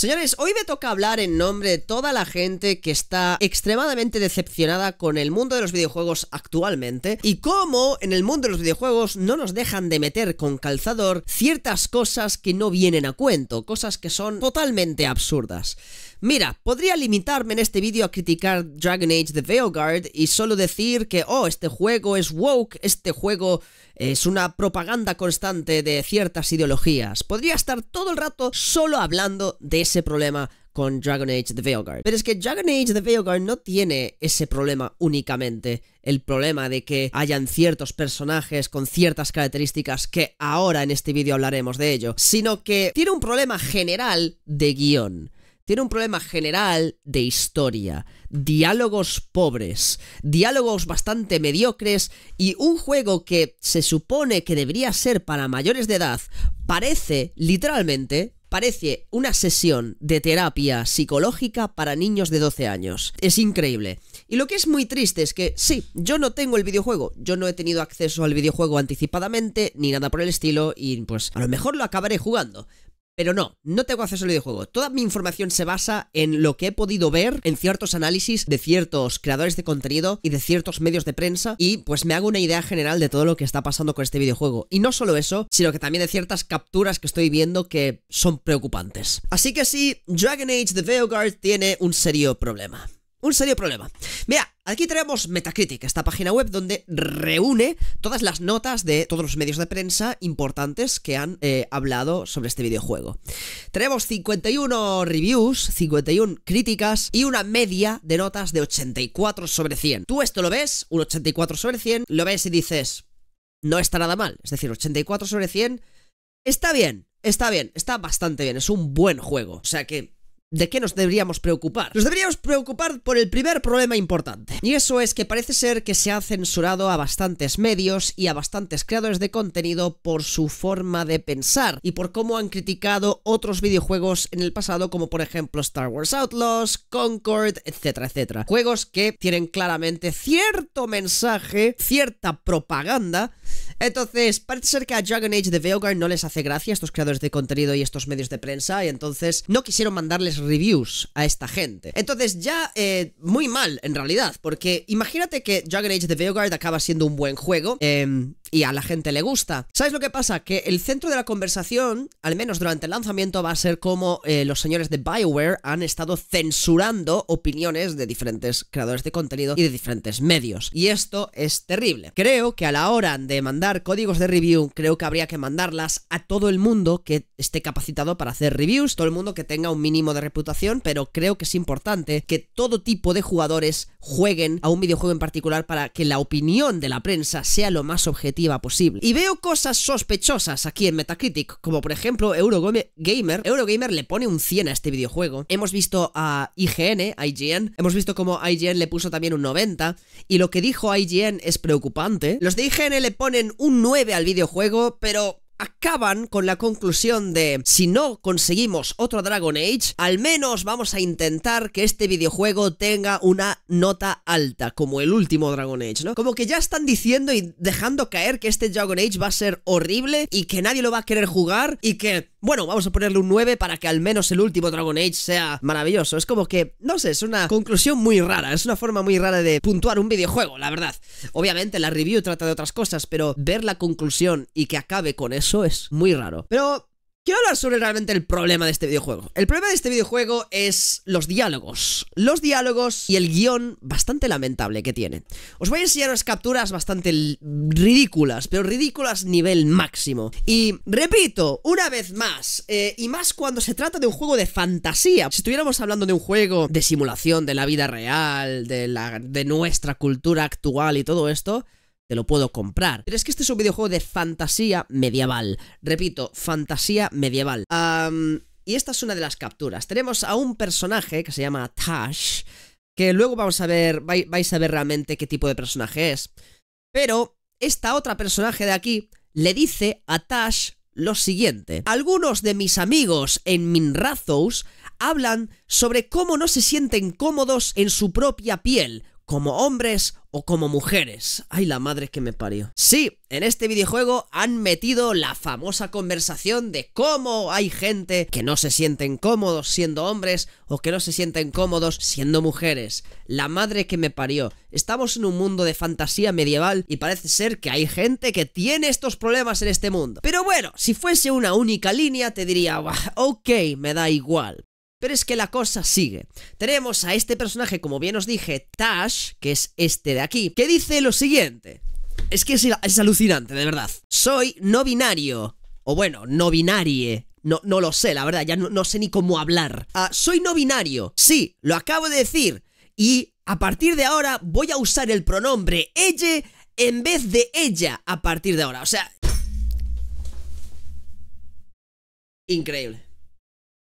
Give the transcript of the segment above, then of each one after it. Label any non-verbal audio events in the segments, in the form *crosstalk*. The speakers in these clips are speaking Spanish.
Señores, hoy me toca hablar en nombre de toda la gente que está extremadamente decepcionada con el mundo de los videojuegos actualmente y cómo en el mundo de los videojuegos no nos dejan de meter con calzador ciertas cosas que no vienen a cuento, cosas que son totalmente absurdas. Mira, podría limitarme en este vídeo a criticar Dragon Age The Veilguard y solo decir que, oh, este juego es woke, este juego es una propaganda constante de ciertas ideologías. Podría estar todo el rato solo hablando de ese problema con Dragon Age The Veilguard. Pero es que Dragon Age The Veilguard no tiene ese problema únicamente. El problema de que hayan ciertos personajes con ciertas características que ahora en este vídeo hablaremos de ello. Sino que tiene un problema general de guion tiene un problema general de historia, diálogos pobres, diálogos bastante mediocres y un juego que se supone que debería ser para mayores de edad parece, literalmente, parece una sesión de terapia psicológica para niños de 12 años. Es increíble. Y lo que es muy triste es que, sí, yo no tengo el videojuego, yo no he tenido acceso al videojuego anticipadamente, ni nada por el estilo, y pues a lo mejor lo acabaré jugando. Pero no, no tengo acceso al videojuego. Toda mi información se basa en lo que he podido ver en ciertos análisis de ciertos creadores de contenido y de ciertos medios de prensa y pues me hago una idea general de todo lo que está pasando con este videojuego. Y no solo eso, sino que también de ciertas capturas que estoy viendo que son preocupantes. Así que sí, Dragon Age The Veilguard tiene un serio problema un serio problema. Mira, aquí tenemos Metacritic, esta página web donde reúne todas las notas de todos los medios de prensa importantes que han eh, hablado sobre este videojuego. Tenemos 51 reviews, 51 críticas y una media de notas de 84 sobre 100. Tú esto lo ves, un 84 sobre 100, lo ves y dices, no está nada mal. Es decir, 84 sobre 100 está bien, está bien, está bastante bien, es un buen juego. O sea que ¿De qué nos deberíamos preocupar? Nos deberíamos preocupar por el primer problema importante. Y eso es que parece ser que se ha censurado a bastantes medios y a bastantes creadores de contenido por su forma de pensar y por cómo han criticado otros videojuegos en el pasado como por ejemplo Star Wars Outlaws, Concord, etcétera, etcétera. Juegos que tienen claramente cierto mensaje, cierta propaganda entonces, parece ser que a Dragon Age de Veilguard no les hace gracia estos creadores de contenido y estos medios de prensa, y entonces no quisieron mandarles reviews a esta gente. Entonces, ya eh, muy mal en realidad, porque imagínate que Dragon Age de Veilguard acaba siendo un buen juego, eh, y a la gente le gusta. ¿Sabes lo que pasa? Que el centro de la conversación, al menos durante el lanzamiento, va a ser como eh, los señores de Bioware han estado censurando opiniones de diferentes creadores de contenido y de diferentes medios. Y esto es terrible. Creo que a la hora de mandar códigos de review, creo que habría que mandarlas a todo el mundo que esté capacitado para hacer reviews, todo el mundo que tenga un mínimo de reputación, pero creo que es importante que todo tipo de jugadores jueguen a un videojuego en particular para que la opinión de la prensa sea lo más objetiva posible. Y veo cosas sospechosas aquí en Metacritic, como por ejemplo Eurogamer. Eurogamer le pone un 100 a este videojuego. Hemos visto a IGN, IGN, hemos visto como IGN le puso también un 90, y lo que dijo IGN es preocupante. Los de IGN le ponen un 9 al videojuego, pero acaban con la conclusión de si no conseguimos otro Dragon Age, al menos vamos a intentar que este videojuego tenga una nota alta, como el último Dragon Age, ¿no? Como que ya están diciendo y dejando caer que este Dragon Age va a ser horrible y que nadie lo va a querer jugar y que bueno, vamos a ponerle un 9 para que al menos el último Dragon Age sea maravilloso. Es como que, no sé, es una conclusión muy rara, es una forma muy rara de puntuar un videojuego, la verdad. Obviamente la review trata de otras cosas, pero ver la conclusión y que acabe con eso es muy raro. Pero Quiero hablar sobre realmente el problema de este videojuego. El problema de este videojuego es los diálogos. Los diálogos y el guion bastante lamentable que tiene. Os voy a enseñar unas capturas bastante ridículas, pero ridículas nivel máximo. Y repito, una vez más, eh, y más cuando se trata de un juego de fantasía. Si estuviéramos hablando de un juego de simulación de la vida real, de nuestra cultura actual y todo esto, te lo puedo comprar. Pero es que este es un videojuego de fantasía medieval. Repito, fantasía medieval. y esta es una de las capturas. Tenemos a un personaje que se llama Tash, que luego vamos a ver, vais a ver realmente qué tipo de personaje es. Pero esta otra personaje de aquí le dice a Tash lo siguiente. Algunos de mis amigos en Minrazos hablan sobre cómo no se sienten cómodos en su propia piel como hombres o como mujeres. Ay, la madre que me parió. Sí, en este videojuego han metido la famosa conversación de cómo hay gente que no se sienten cómodos siendo hombres o que no se sienten cómodos siendo mujeres. La madre que me parió. Estamos en un mundo de fantasía medieval y parece ser que hay gente que tiene estos problemas en este mundo. Pero bueno, si fuese una única línea te diría, ok, me da igual. Pero es que la cosa sigue. Tenemos a este personaje, como bien os dije, Tash, que es este de aquí, que dice lo siguiente. Es que es, alucinante, de verdad. Soy no binario. O bueno, no binarie. No, no lo sé, la verdad, ya no, sé ni cómo hablar. Ah, soy no binario. Sí, lo acabo de decir. Y a partir de ahora voy a usar el pronombre ella en vez de ella a partir de ahora. O sea... Increíble.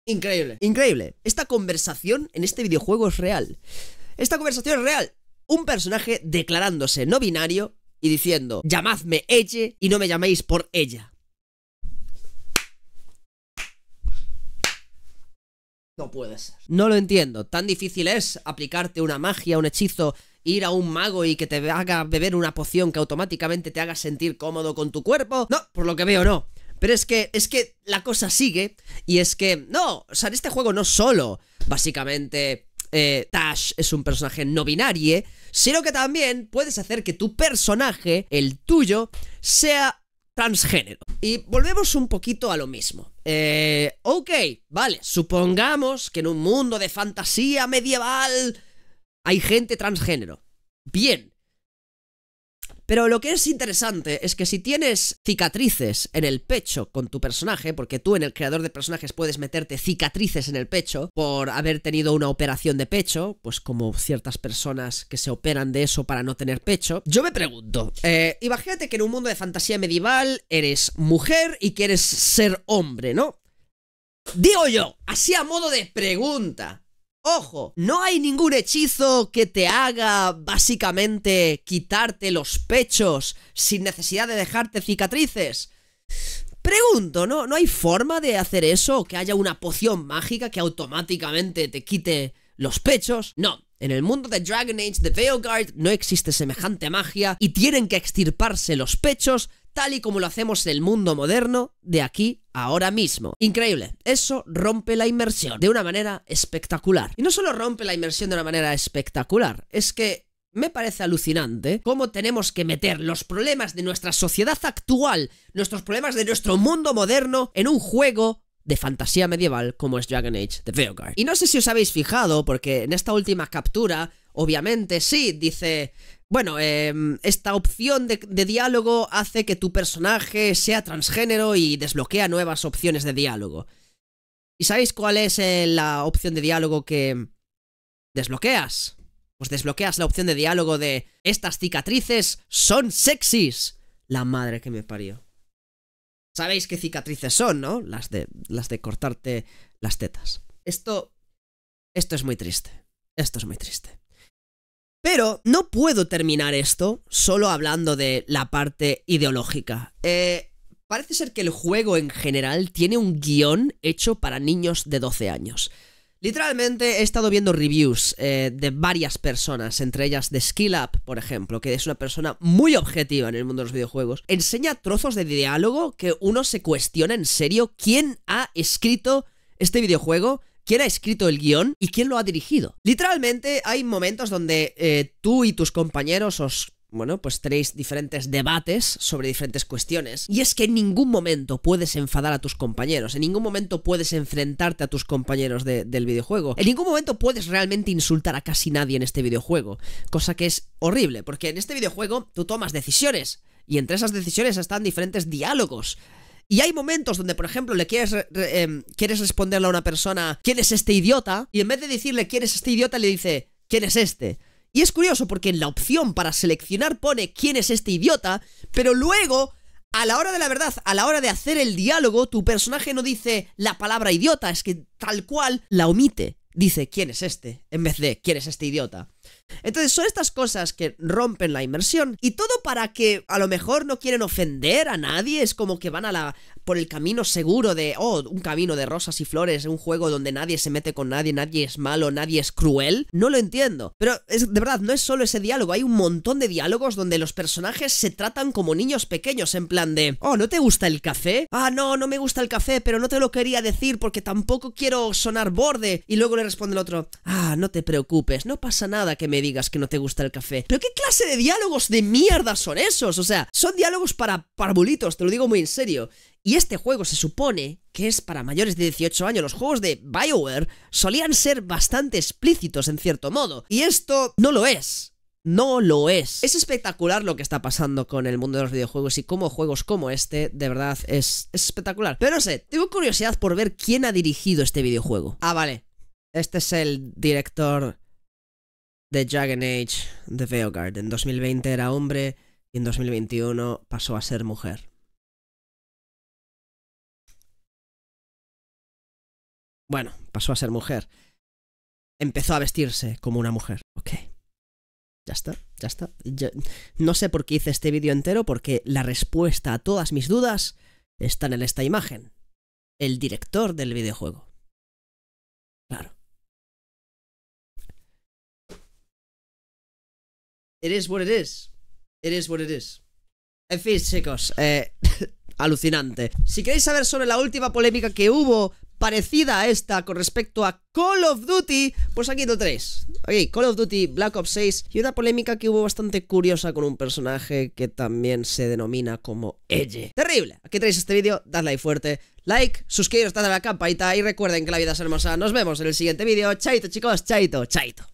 Increíble. Increíble. Esta conversación en este videojuego es real. Esta conversación es real. Un personaje declarándose no binario y diciendo, llamadme ella y no me llaméis por ella. No puede ser. No lo entiendo. Tan difícil es aplicarte una magia, un hechizo, ir a un mago y que te haga beber una poción que automáticamente te haga sentir cómodo con tu cuerpo. No, por lo que veo no. Pero es que, es que la cosa sigue y es que, no, o sea, en este juego no solo, básicamente, eh, Tash es un personaje no binario, sino que también puedes hacer que tu personaje, el tuyo, sea transgénero. Y volvemos un poquito a lo mismo. Eh, ok, vale, supongamos que en un mundo de fantasía medieval hay gente transgénero. Bien, pero lo que es interesante es que si tienes cicatrices en el pecho con tu personaje, porque tú en el creador de personajes puedes meterte cicatrices en el pecho por haber tenido una operación de pecho, pues como ciertas personas que se operan de eso para no tener pecho, yo me pregunto, eh, imagínate que en un mundo de fantasía medieval eres mujer y quieres ser hombre, ¿no? Digo yo, así a modo de pregunta, Ojo, no hay ningún hechizo que te haga básicamente quitarte los pechos sin necesidad de dejarte cicatrices. Pregunto, ¿no? ¿No hay forma de hacer eso? ¿O que haya una poción mágica que automáticamente te quite los pechos? No. En el mundo de Dragon Age de Veilguard no existe semejante magia y tienen que extirparse los pechos tal y como lo hacemos en el mundo moderno de aquí ahora mismo. Increíble, eso rompe la inmersión de una manera espectacular. Y no solo rompe la inmersión de una manera espectacular, es que me parece alucinante cómo tenemos que meter los problemas de nuestra sociedad actual, nuestros problemas de nuestro mundo moderno, en un juego de fantasía medieval como es Dragon Age de Veilguard. Y no sé si os habéis fijado, porque en esta última captura, obviamente sí, dice bueno, em, esta opción de, diálogo hace que tu personaje sea transgénero y desbloquea nuevas opciones de diálogo. ¿Y sabéis cuál es eh, la opción de diálogo que desbloqueas? Pues desbloqueas la opción de diálogo de estas cicatrices son sexys. La madre que me parió. Sabéis qué cicatrices son, ¿no? Las de, las de cortarte las tetas. Esto... Esto es muy triste. Esto es muy triste. Pero no puedo terminar esto solo hablando de la parte ideológica. Eh, parece ser que el juego en general tiene un guion hecho para niños de 12 años. Literalmente he estado viendo reviews eh, de varias personas, entre ellas de Skill Up, por ejemplo, que es una persona muy objetiva en el mundo de los videojuegos. Enseña trozos de diálogo que uno se cuestiona en serio quién ha escrito este videojuego quién ha escrito el guion y quién lo ha dirigido. Literalmente hay momentos donde eh, tú y tus compañeros os bueno, pues tenéis diferentes debates sobre diferentes cuestiones. Y es que en ningún momento puedes enfadar a tus compañeros, en ningún momento puedes enfrentarte a tus compañeros del videojuego, en ningún momento puedes realmente insultar a casi nadie en este videojuego, cosa que es horrible, porque en este videojuego tú tomas decisiones, y entre esas decisiones están diferentes diálogos. Y hay momentos donde, por ejemplo, le quieres, em, quieres responderle a una persona, ¿quién es este idiota? Y en vez de decirle, ¿quién es este idiota? Le dice, ¿quién es este? Y es curioso porque en la opción para seleccionar pone quién es este idiota, pero luego, a la hora de la verdad, a la hora de hacer el diálogo, tu personaje no dice la palabra idiota, es que tal cual la omite. Dice quién es este, en vez de quién es este idiota. Entonces son estas cosas que rompen la inmersión y todo para que a lo mejor no quieren ofender a nadie, es como que van a la por el camino seguro de, oh, un camino de rosas y flores, un juego donde nadie se mete con nadie, nadie es malo, nadie es cruel. No lo entiendo. Pero es, de verdad, no es solo ese diálogo, hay un montón de diálogos donde los personajes se tratan como niños pequeños, en plan de, oh, ¿no te gusta el café? Ah, no, no me gusta el café, pero no te lo quería decir porque tampoco quiero sonar borde. Y luego le responde el otro, ah, no te preocupes, no pasa nada que me digas que no te gusta el café. Pero ¿qué clase de diálogos de mierda son esos? O sea, son diálogos para parvulitos, te lo digo muy en serio. Y este juego se supone que es para mayores de 18 años. Los juegos de BioWare solían ser bastante explícitos en cierto modo. Y esto no lo es. No lo es. Es espectacular lo que está pasando con el mundo de los videojuegos y cómo juegos como este, de verdad, es, es espectacular. Pero no sé, tengo curiosidad por ver quién ha dirigido este videojuego. Ah, vale. Este es el director de Dragon Age de Veogard. En 2020 era hombre y en 2021 pasó a ser mujer. Bueno, pasó a ser mujer. Empezó a vestirse como una mujer. Ok. Ya está, ya está. No sé por qué hice este vídeo entero, porque la respuesta a todas mis dudas está en esta imagen. El director del videojuego. It is what it is. It is what it is. En fin, chicos, eh, *laughs* alucinante. Si queréis saber sobre la última polémica que hubo parecida a esta con respecto a Call of Duty, pues aquí lo tenéis. Aquí, Call of Duty Black Ops 6 y una polémica que hubo bastante curiosa con un personaje que también se denomina como Elle. Terrible. Aquí tenéis este vídeo, dadle ahí fuerte. Like, suscribiros, dadle a la campanita y recuerden que la vida es hermosa. Nos vemos en el siguiente vídeo. Chaito chicos, chaito, chaito.